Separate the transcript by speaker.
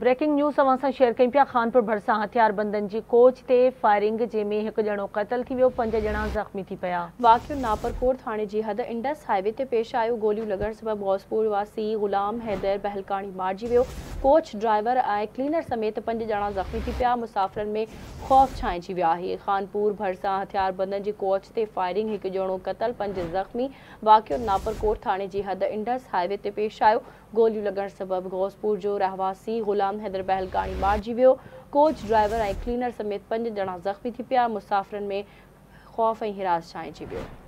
Speaker 1: breaking news तव्हां सां share कयूं पिया खानपुर भरिसां हथियार बंदन जी कोच ते फायरिंग जंहिं में हिकु ॼणो क़तलु थी वियो पंज ॼणा ज़ख़्मी थी पिया
Speaker 2: वाकिआ नापरपुर थाणे जी हद इंडस हाईवे ते पेश आयो गोलियूं लॻण सभु गोसपुर वासी गुलाम हैदर बहलकाणी मारिजी वियो कोच ड्राइवर ऐं क्लीनर समेत पंज ॼणा ज़ख़्मी थी पिया मुसाफ़िरनि में ख़ौफ़ छांइजी विया ही खानपुर भरिसां हथियार बंदन जे कोच ते फायरिंग हिकु जणो क़तल पंज ज़ख़्मी वाक़िओ नापरकोट थाणे जी हद इंडस हाईवे ते पेश आयो गोलियूं लॻण सबबु गोसपुर जो रहवासी ग़ुलाम हैदर बहलगी मारिजी वियो कोच ड्राइवर ऐं क्लीनर समेत पंज ॼणा ज़ख़्मी थी पिया मुसाफ़िरनि में ख़ौफ़ ऐं हिरास छांइजी वियो